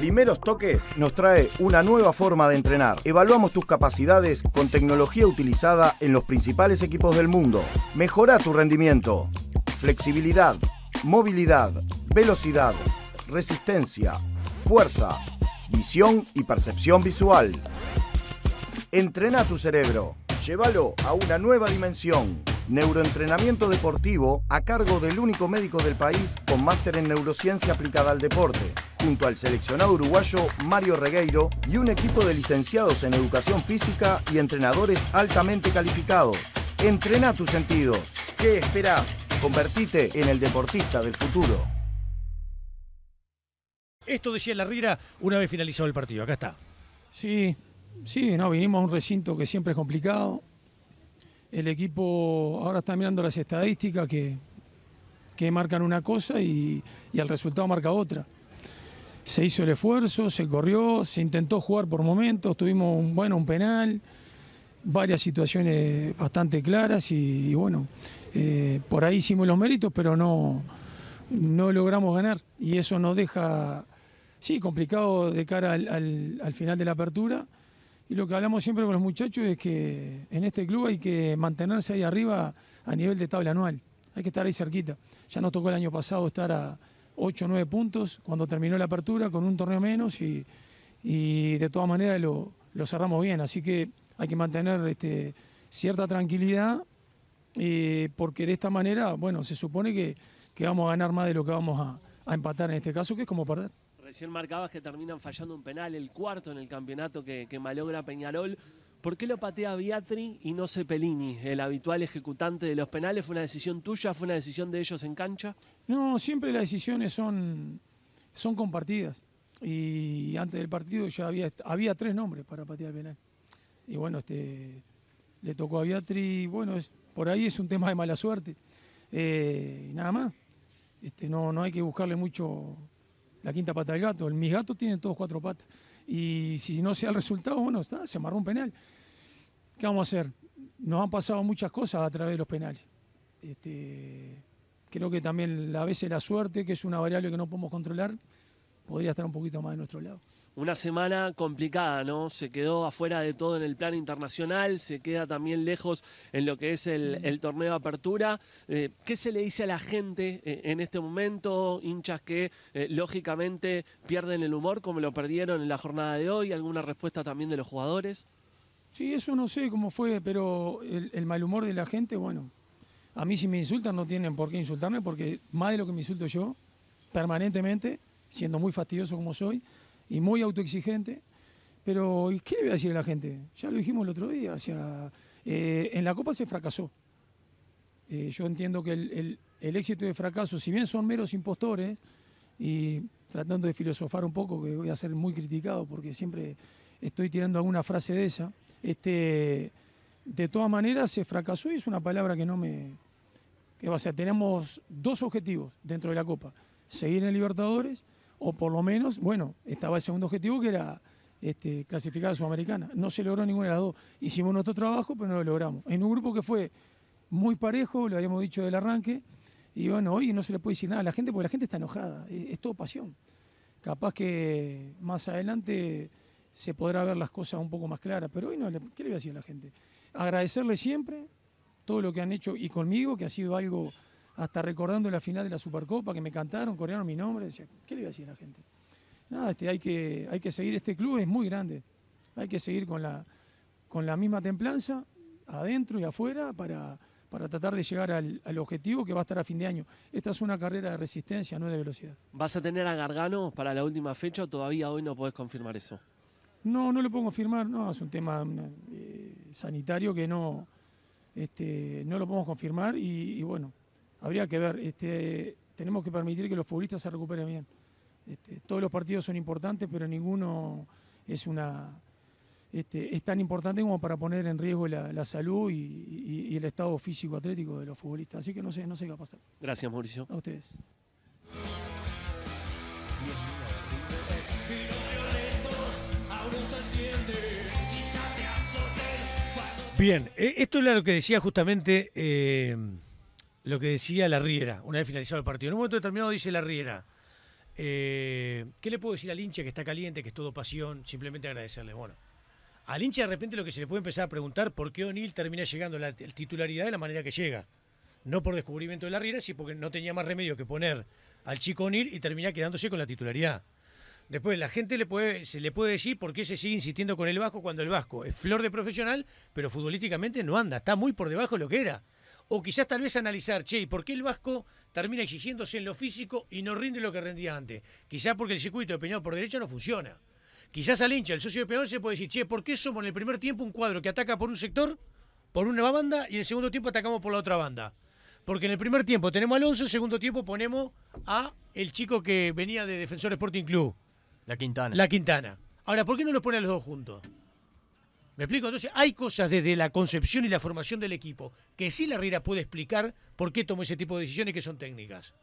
Primeros Toques nos trae una nueva forma de entrenar. Evaluamos tus capacidades con tecnología utilizada en los principales equipos del mundo. Mejora tu rendimiento. Flexibilidad, movilidad, velocidad, resistencia, fuerza, visión y percepción visual. Entrena tu cerebro. Llévalo a una nueva dimensión. Neuroentrenamiento deportivo a cargo del único médico del país con máster en neurociencia aplicada al deporte, junto al seleccionado uruguayo Mario Regueiro y un equipo de licenciados en educación física y entrenadores altamente calificados. Entrena tus sentidos. ¿Qué esperás? Convertite en el deportista del futuro. Esto decía la Riera una vez finalizado el partido. Acá está. Sí, sí, no, vinimos a un recinto que siempre es complicado. El equipo ahora está mirando las estadísticas que, que marcan una cosa y, y el resultado marca otra. Se hizo el esfuerzo, se corrió, se intentó jugar por momentos, tuvimos un, bueno, un penal, varias situaciones bastante claras y, bueno, eh, por ahí hicimos los méritos, pero no, no logramos ganar y eso nos deja, sí, complicado de cara al, al- al final de la apertura. Y lo que hablamos siempre con los muchachos es que en este club hay que mantenerse ahí arriba a nivel de tabla anual. Hay que estar ahí cerquita. Ya nos tocó el año pasado estar a 8 o 9 puntos cuando terminó la apertura con un torneo menos y, de todas maneras lo, cerramos bien. Así que hay que mantener este, cierta tranquilidad eh, porque de esta manera, bueno, se supone que, vamos a ganar más de lo que vamos a empatar en este caso, que es como perder. Recién marcabas que terminan fallando un penal, el cuarto en el campeonato que, que malogra Peñarol. ¿Por qué lo patea Biatri y no Cepelini, el habitual ejecutante de los penales? ¿Fue una decisión tuya? ¿Fue una decisión de ellos en cancha? No, siempre las decisiones son, son compartidas. Y antes del partido ya había, había tres nombres para patear el penal. Y bueno, este, le tocó a Beatri, bueno, es, por ahí es un tema de mala suerte. Eh, y nada más. Este, no, no hay que buscarle mucho la quinta pata del gato. El- Mis gatos tienen todos cuatro patas. Y si no se da el resultado, bueno, está, se amarró un penal. ¿Qué vamos a hacer? Nos han pasado muchas cosas a través de los penales. Este, creo que también a veces la suerte, que es una variable que no podemos controlar, podría estar un poquito más de nuestro lado. Una semana complicada, ¿no? Se quedó afuera de todo en el plano internacional, se queda también lejos en lo que es el, el torneo de apertura. Eh, ¿Qué se le dice a la gente eh, en este momento? Hinchas que eh, lógicamente pierden el humor como lo perdieron en la jornada de hoy. ¿Alguna respuesta también de los jugadores? Sí, eso no sé cómo fue, pero el, el mal humor de la gente, bueno, a mí si me insultan no tienen por qué insultarme, porque más de lo que me insulto yo, permanentemente, siendo muy fastidioso como soy y muy autoexigente, pero ¿y ¿qué le voy a decir a la gente? Ya lo dijimos el otro día, o sea, eh, en la Copa se fracasó. Eh, yo entiendo que el, el- éxito y el fracaso, si bien son meros impostores, y tratando de filosofar un poco, que voy a ser muy criticado porque siempre estoy tirando alguna frase de esa, este, de todas maneras se fracasó y es una palabra que no me... Que va a ser, tenemos dos objetivos dentro de la Copa, seguir en Libertadores o por lo menos, bueno, estaba el segundo objetivo que era este, clasificar a Sudamericana. No se logró ninguna de las dos. Hicimos nuestro trabajo, pero no lo logramos. En un grupo que fue muy parejo, lo habíamos dicho del arranque, y bueno, hoy no se le puede decir nada a la gente porque la gente está enojada, es, es todo pasión. Capaz que más adelante se podrá ver las cosas un poco más claras, pero hoy no, ¿qué le voy a decir a la gente? Agradecerle siempre todo lo que han hecho y conmigo, que ha sido algo hasta recordando la final de la Supercopa, que me cantaron, corearon mi nombre, decía, ¿qué le voy a decir a la gente? Nada, este, hay, que, hay que seguir, este club es muy grande, hay que seguir con la, con la misma templanza, adentro y afuera, para, para tratar de llegar al, al objetivo que va a estar a fin de año. Esta es una carrera de resistencia, no de velocidad. ¿Vas a tener a Gargano para la última fecha o todavía hoy no podés confirmar eso? No, no lo puedo confirmar, no, es un tema eh, sanitario que no, este, no lo podemos confirmar y, y bueno, habría que ver, este, tenemos que permitir que los futbolistas se recuperen bien. Este, todos los partidos son importantes, pero ninguno es una este, es tan importante como para poner en riesgo la, la salud y, y- y el estado físico atlético de los futbolistas. Así que no sé, no sé qué va a pasar. Gracias, Mauricio. A ustedes. Bien, eh, esto era lo que decía justamente eh, lo que decía la Riera, una vez finalizado el partido. En un momento determinado dice la Riera, Eh, ¿Qué le puedo decir al hincha que está caliente, que es todo pasión? Simplemente agradecerle. Bueno, al hincha de repente lo que se le puede empezar a preguntar por qué O'Neill termina llegando a la titularidad de la manera que llega. No por descubrimiento de la Riera, sino porque no tenía más remedio que poner al chico O'Neill y termina quedándose con la titularidad. Después la gente le puede, se le puede decir por qué se sigue insistiendo con el Vasco cuando el Vasco es flor de profesional, pero futbolísticamente no anda, está muy por debajo de lo que era. O quizás tal vez analizar, che, ¿por qué el Vasco termina exigiéndose en lo físico y no rinde lo que rendía antes? Quizás porque el circuito de Peñado por derecha no funciona. Quizás al hincha, el socio de Peñado se puede decir, che, ¿por qué somos en el primer tiempo un cuadro que ataca por un sector, por una banda, y en el segundo tiempo atacamos por la otra banda? Porque en el primer tiempo tenemos a Alonso, en el segundo tiempo ponemos a el chico que venía de Defensor Sporting Club. La Quintana. La Quintana. Ahora, ¿por qué no los pone a los dos juntos? ¿Me explico? Entonces, hay cosas desde la concepción y la formación del equipo que sí la Riera puede explicar por qué tomó ese tipo de decisiones que son técnicas.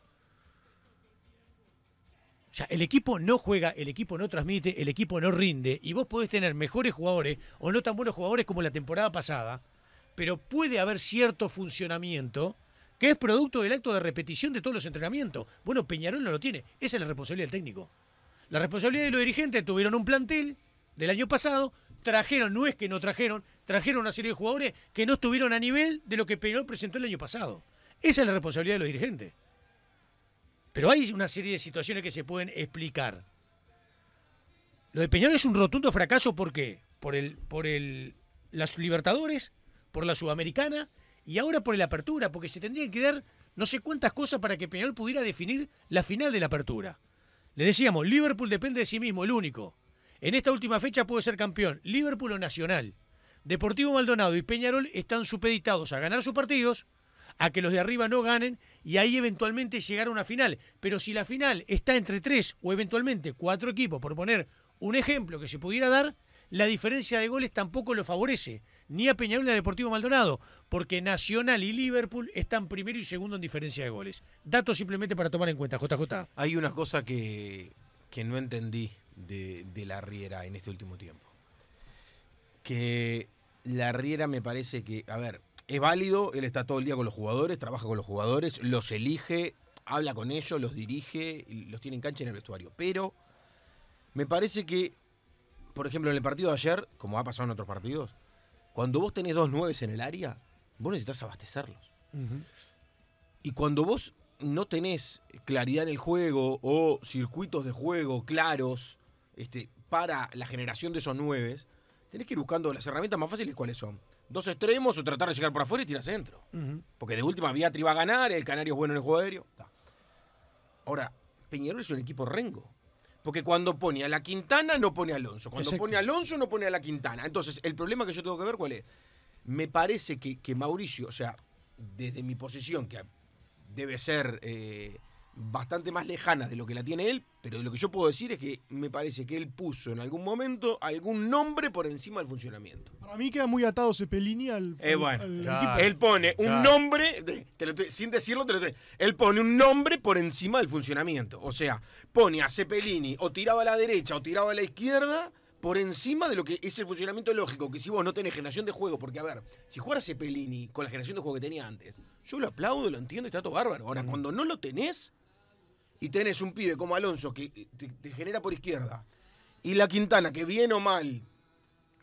O sea, el equipo no juega, el equipo no transmite, el equipo no rinde y vos podés tener mejores jugadores o no tan buenos jugadores como la temporada pasada, pero puede haber cierto funcionamiento que es producto del acto de repetición de todos los entrenamientos. Bueno, Peñarol no lo tiene, esa es la responsabilidad del técnico. La responsabilidad de los dirigentes tuvieron un plantel del año pasado, trajeron, no es que no trajeron, trajeron una serie de jugadores que no estuvieron a nivel de lo que Peñarol presentó el año pasado. Esa es la responsabilidad de los dirigentes. Pero hay una serie de situaciones que se pueden explicar. Lo de Peñarol es un rotundo fracaso, ¿por qué? Por el, por el, las Libertadores, por la Sudamericana y ahora por la Apertura, porque se tendrían que dar no sé cuántas cosas para que Peñarol pudiera definir la final de la Apertura. Le decíamos, Liverpool depende de sí mismo, el único. En esta última fecha puede ser campeón, Liverpool o Nacional. Deportivo Maldonado y Peñarol están supeditados a ganar sus partidos, a que los de arriba no ganen y ahí eventualmente llegar a una final. Pero si la final está entre tres o eventualmente cuatro equipos, por poner un ejemplo que se pudiera dar, la diferencia de goles tampoco lo favorece, ni a Peñarol ni a Deportivo Maldonado, porque Nacional y Liverpool están primero y segundo en diferencia de goles. Datos simplemente para tomar en cuenta, JJ. Hay una cosa que, que no entendí de, de la Riera en este último tiempo. Que la Riera me parece que, a ver, es válido, él está todo el día con los jugadores, trabaja con los jugadores, los elige, habla con ellos, los dirige, los tiene en cancha en el vestuario. Pero me parece que, por ejemplo, en el partido de ayer, como ha pasado en otros partidos, cuando vos tenés dos nueves en el área, vos necesitas abastecerlos. Y cuando vos no tenés claridad en el juego o circuitos de juego claros este, para la generación de esos nueves, tenés que ir buscando las herramientas más fáciles, ¿cuáles son? Dos extremos o tratar de llegar por afuera y tirar centro. Porque de última Viatri va a ganar, el Canario es bueno en el juego aéreo. Ta. Ahora, Peñarol es un equipo rengo. Porque cuando pone a la Quintana no pone a Alonso. Cuando Exacto. pone a Alonso no pone a la Quintana. Entonces, el problema que yo tengo que ver, ¿cuál es? Me parece que, que Mauricio, o sea, desde mi posición, que debe ser eh, bastante más lejana de lo que la tiene él, pero lo que yo puedo decir es que me parece que él puso en algún momento algún nombre por encima del funcionamiento. Para mí queda muy atado Cepelini al, Eh, bueno, al claro. equipo. Él pone un Claro. nombre, te lo sin decirlo, te lo estoy- él pone un nombre por encima del funcionamiento. O sea, pone a Cepelini o tiraba a la derecha o tiraba a la izquierda por encima de lo que es el funcionamiento lógico. Que si vos no tenés generación de juego, porque a ver, si jugara Cepelini con la generación de juego que tenía antes, yo lo aplaudo, lo entiendo está todo bárbaro. Ahora, cuando no lo tenés y tenés un pibe como Alonso que te, te genera por izquierda y la Quintana que bien o mal,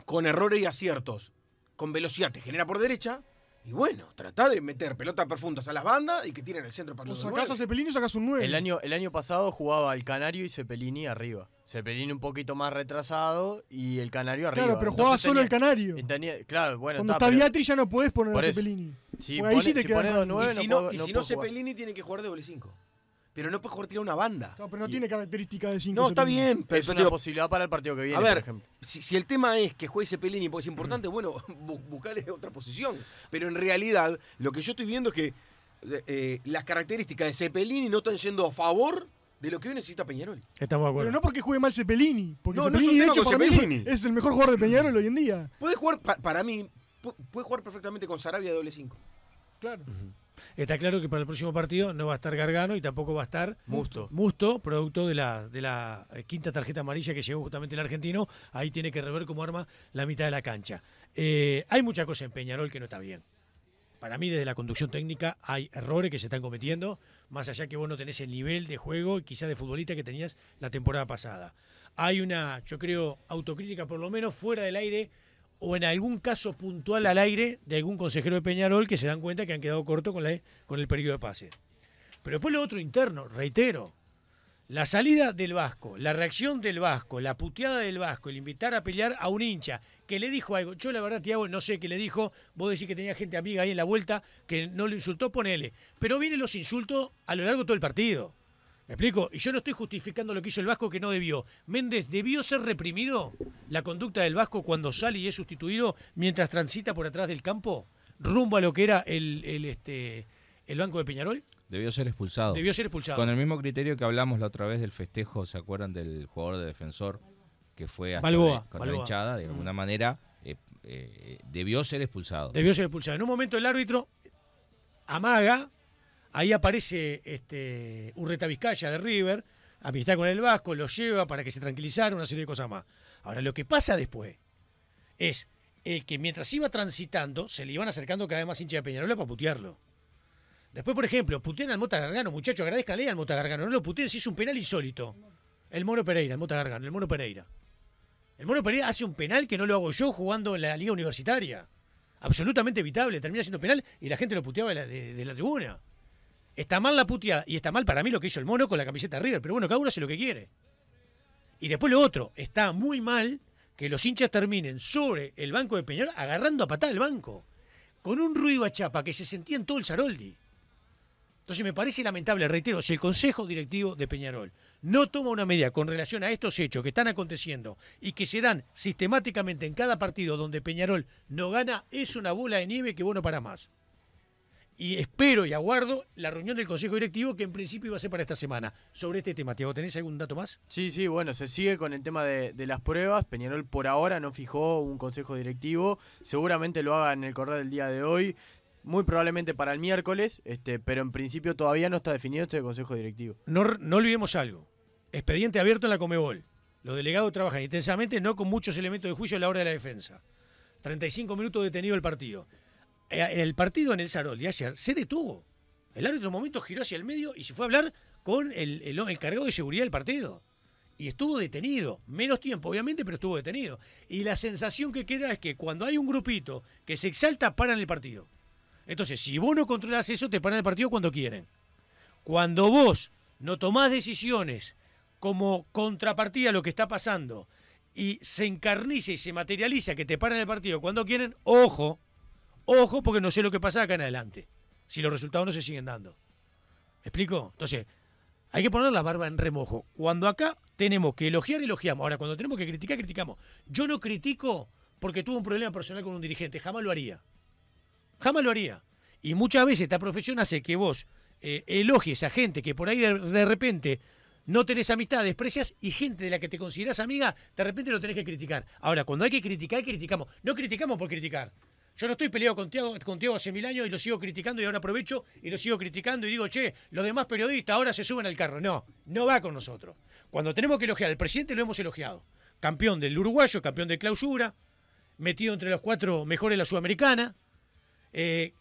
con errores y aciertos, con velocidad te genera por derecha. Y bueno, tratá de meter pelotas profundas a las bandas y que tiren el centro para O los sacás a nueve. Cepelini o sacás un 9. El año, el año pasado jugaba el Canario y Cepelini arriba. Cepelini un poquito más retrasado y el Canario arriba. Claro, pero Entonces jugaba solo tenía- el Canario. y tenía- claro, bueno, Cuando está, Beatri ya no podés poner a. Cepelini. Si ahí pone- sí te si queda pone mal. dos nueve, y si no no, y no si. Cepelini tiene que jugar de doble 5. Pero no puede jugar tirar una banda. Claro, pero no Y- tiene características de 5. No, está bien, pero Es una digo, posibilidad para el partido que viene, a por ver, ejemplo. si, si el tema es que juegue Cepelini porque es importante, bueno, bu- buscarle otra posición. Pero en realidad, lo que yo estoy viendo es que eh, eh, las características de Cepelini no están yendo a favor de lo que hoy necesita Peñarol. Estamos de acuerdo. Pero no porque juegue mal Cepelini. Porque No, no es un Cepelini, de tema hecho, con para mí Cepelini. es el mejor jugador de Peñarol hoy en día. Puede jugar, pa- para mí, pu- puede jugar perfectamente con Sarabia de doble 5. Claro. Está claro que para el próximo partido no va a estar Gargano y tampoco va a estar Musto. Musto, producto de la, de la eh, quinta tarjeta amarilla que llegó justamente el argentino. Ahí tiene que rever cómo arma la mitad de la cancha. Eh, hay mucha cosa en Peñarol que no está bien. Para mí, desde la conducción técnica, hay errores que se están cometiendo, más allá que vos no tenés el nivel de juego y quizás de futbolista que tenías la temporada pasada. Hay una, yo creo, autocrítica, por lo menos fuera del aire, o en algún caso puntual al aire de algún consejero de Peñarol que se dan cuenta que han quedado cortos con, con el periodo de pase. Pero después lo otro interno, reitero, la salida del Vasco, la reacción del Vasco, la puteada del Vasco, el invitar a pelear a un hincha que le dijo algo. Yo la verdad, Tiago, no sé qué le dijo. Vos decís que tenía gente amiga ahí en la vuelta que no le insultó, ponele. Pero vienen los insultos a lo largo de todo el partido. ¿Me explico? Y yo no estoy justificando lo que hizo el Vasco que no debió. Méndez, ¿debió ser reprimido la conducta del Vasco cuando sale y es sustituido mientras transita por atrás del campo? Rumbo a lo que era el, el, este, el banco de Peñarol. Debió ser expulsado. Debió ser expulsado. Con el mismo criterio que hablamos la otra vez del festejo, ¿se acuerdan del jugador de defensor que fue hasta Balboa, de- con Balboa. la hinchada? De alguna manera eh, eh, debió ser expulsado. Debió ser expulsado. En un momento el árbitro amaga, ahí aparece este Urreta Vizcaya de River, amistad con el Vasco, lo lleva para que se tranquilizara, una serie de cosas más. Ahora, lo que pasa después es el que mientras iba transitando, se le iban acercando cada vez más hinchas de Peñarola para putearlo. Después, por ejemplo, putean al Mota Gargano, muchachos, agradezcanle al Mota Gargano, no lo puteen si es un penal insólito. El Mono Pereira, el Mota Gargano, el Mono Pereira. El Mono Pereira hace un penal que no lo hago yo jugando en la liga universitaria. Absolutamente evitable, termina siendo penal y la gente lo puteaba de la tribuna. Está mal la puteada y está mal para mí lo que hizo el Mono con la camiseta de River, pero bueno, cada uno hace lo que quiere. Y después lo otro, está muy mal que los hinchas terminen sobre el banco de Peñarol agarrando a patada el banco, con un ruido a chapa que se sentía en todo el Saroldi. Entonces me parece lamentable, reitero, si el Consejo Directivo de Peñarol no toma una medida con relación a estos hechos que están aconteciendo y que se dan sistemáticamente en cada partido donde Peñarol no gana, es una bola de nieve que vos no para más. Y espero y aguardo la reunión del Consejo Directivo que en principio iba a ser para esta semana. Sobre este tema, Tiago, ¿tenés algún dato más? Sí, sí, bueno, se sigue con el tema de, de las pruebas. Peñarol por ahora no fijó un consejo directivo. Seguramente lo haga en el correo del día de hoy. Muy probablemente para el miércoles, este, pero en principio todavía no está definido este consejo directivo. No, no olvidemos algo. Expediente abierto en la Comebol. Los delegados trabajan intensamente, no con muchos elementos de juicio a la hora de la defensa. 35 minutos detenido el partido. Eh, El partido en el Sarol de ayer se detuvo. El árbitro un momento giró hacia el medio y se fue a hablar con el, el, de seguridad del partido. Y estuvo detenido. Menos tiempo, obviamente, pero estuvo detenido. Y la sensación que queda es que cuando hay un grupito que se exalta, paran el partido. Entonces, si vos no controlas eso, te paran el partido cuando quieren. Cuando vos no tomás decisiones como contrapartida a lo que está pasando y se encarniza y se materializa que te paran el partido cuando quieren, ojo, ojo, porque no sé lo que pasa acá en adelante, si los resultados no se siguen dando. ¿Me explico? Entonces, hay que poner la barba en remojo. Cuando acá tenemos que elogiar, elogiamos. Ahora, cuando tenemos que criticar, criticamos. Yo no critico porque tuve un problema personal con un dirigente, jamás lo haría. Jamás lo haría. Y muchas veces esta profesión hace que vos eh, elogies a gente que por ahí de, repente no tenés amistad, desprecias y gente de la que te considerás amiga, de repente lo tenés que criticar. Ahora, cuando hay que criticar, criticamos. No criticamos por criticar. Yo no estoy peleado con Tiago, hace mil años y lo sigo criticando y ahora aprovecho y lo sigo criticando y digo, che, los demás periodistas ahora se suben al carro. No, no va con nosotros. Cuando tenemos que elogiar al presidente lo hemos elogiado. Campeón del uruguayo, campeón de clausura, metido entre los cuatro mejores la Sudamericana, eh,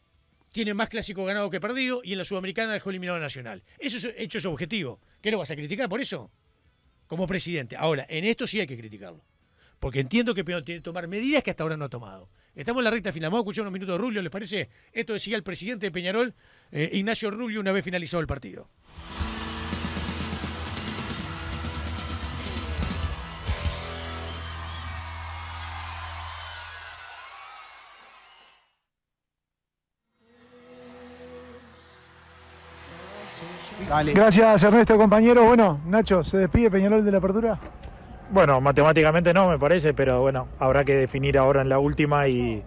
tiene más clásicos ganados que perdido y en la Sudamericana dejó eliminado a Nacional. Eso es hecho es objetivo. ¿Qué lo vas a criticar por eso? Como presidente. Ahora, en esto sí hay que criticarlo. Porque entiendo que tiene que tomar medidas que hasta ahora no ha tomado. Estamos en la recta final. Vamos a escuchar unos minutos de Rubio, ¿les parece? Esto decía el presidente de Peñarol, eh, Ignacio Rubio, una vez finalizado el partido. Dale. Gracias Ernesto, compañero. Bueno, Nacho, ¿se despide Peñarol de la apertura? Bueno, matemáticamente no me parece, pero bueno, habrá que definir ahora en la última y,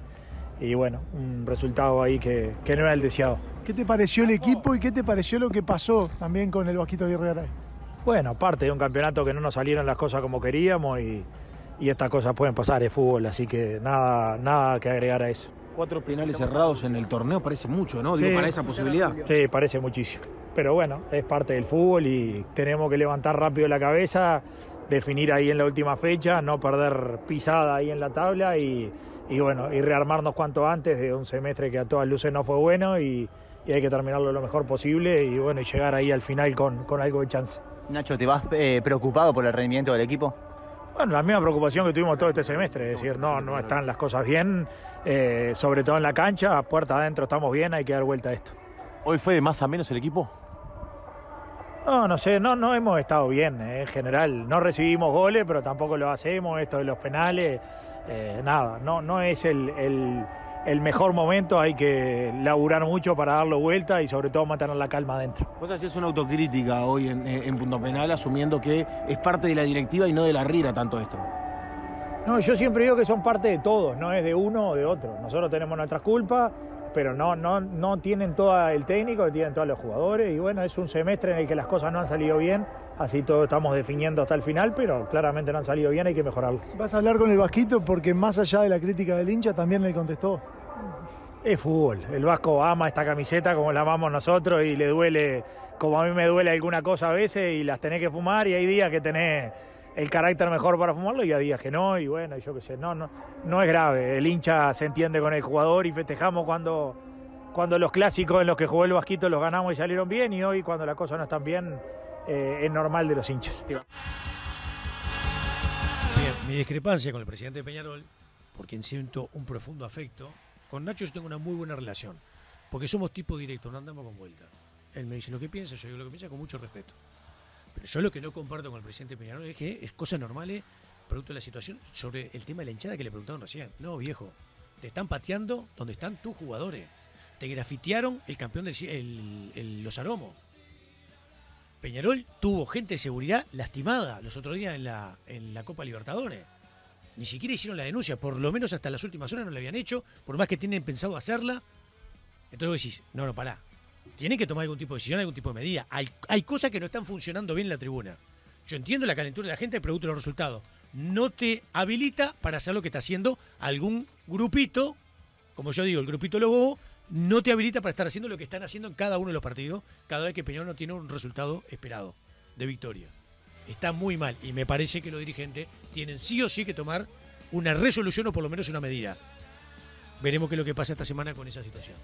y bueno, un resultado ahí que, que, no era el deseado. ¿Qué te pareció el equipo y qué te pareció lo que pasó también con el Vasquito Villarreal? Bueno, parte de un campeonato que no nos salieron las cosas como queríamos y, y estas cosas pueden pasar, es fútbol, así que nada, nada que agregar a eso. Cuatro penales cerrados en el torneo parece mucho, ¿no? Digo, Sí. para esa posibilidad. Sí, parece muchísimo. Pero bueno, es parte del fútbol y tenemos que levantar rápido la cabeza definir ahí en la última fecha, no perder pisada ahí en la tabla y, y bueno, y rearmarnos cuanto antes de un semestre que a todas luces no fue bueno y, y hay que terminarlo lo mejor posible y bueno, y llegar ahí al final con, con algo de chance. Nacho, ¿te vas eh, preocupado por el rendimiento del equipo? Bueno, la misma preocupación que tuvimos todo este semestre, es decir, no, no están las cosas bien, eh, sobre todo en la cancha, puerta adentro estamos bien, hay que dar vuelta a esto. ¿Hoy fue de más a menos el equipo? No, no sé, no, no hemos estado bien eh, en general. No recibimos goles, pero tampoco lo hacemos. Esto de los penales, eh, nada, no, no es el, el, el, mejor momento. Hay que laburar mucho para darlo vuelta y sobre todo mantener la calma adentro. Vos hacías una autocrítica hoy en, en Punto Penal, asumiendo que es parte de la directiva y no de la RIRA tanto esto. No, yo siempre digo que son parte de todos, no es de uno o de otro. Nosotros tenemos nuestras culpas, pero no, no, no tienen todo el técnico, tienen todos los jugadores. Y bueno, es un semestre en el que las cosas no han salido bien, así todo estamos definiendo hasta el final, pero claramente no han salido bien, hay que mejorarlo. ¿Vas a hablar con el Vasquito? Porque más allá de la crítica del hincha, también le contestó. Es fútbol. El Vasco ama esta camiseta como la amamos nosotros y le duele, como a mí me duele alguna cosa a veces, y las tenés que fumar, y hay días que tenés el carácter mejor para fumarlo y hay días que no, y bueno, yo qué sé, no, no, no es grave. El hincha se entiende con el jugador y festejamos cuando, cuando los clásicos en los que jugó el Vasquito los ganamos y salieron bien, y hoy cuando las cosas no están bien, eh, es normal de los hinchas. Bien, mi discrepancia con el presidente Peñarol, por quien siento un profundo afecto, con Nacho yo tengo una muy buena relación, porque somos tipo directo, no andamos con vuelta. Él me dice lo que piensa, yo digo lo que piensa con mucho respeto. Pero yo lo que no comparto con el presidente Peñarol es que es cosas normales, producto de la situación, sobre el tema de la hinchada que le preguntaron recién. No, viejo, te están pateando donde están tus jugadores. Te grafitearon el campeón del el, el, los aromos. Peñarol tuvo gente de seguridad lastimada los otros días en la, en la Copa Libertadores. Ni siquiera hicieron la denuncia, por lo menos hasta las últimas horas no la habían hecho, por más que tienen pensado hacerla. Entonces vos decís, no, no, pará, tienen que tomar algún tipo de decisión, algún tipo de medida. Hay, cosas que no están funcionando bien en la tribuna. Yo entiendo la calentura de la gente, producto de los resultados. No te habilita para hacer lo que está haciendo algún grupito, como yo digo, el grupito Lobo, no te habilita para estar haciendo lo que están haciendo en cada uno de los partidos, cada vez que Peñarol no tiene un resultado esperado de victoria. Está muy mal y me parece que los dirigentes tienen sí o sí que tomar una resolución o por lo menos una medida. Veremos qué es lo que pasa esta semana con esa situación.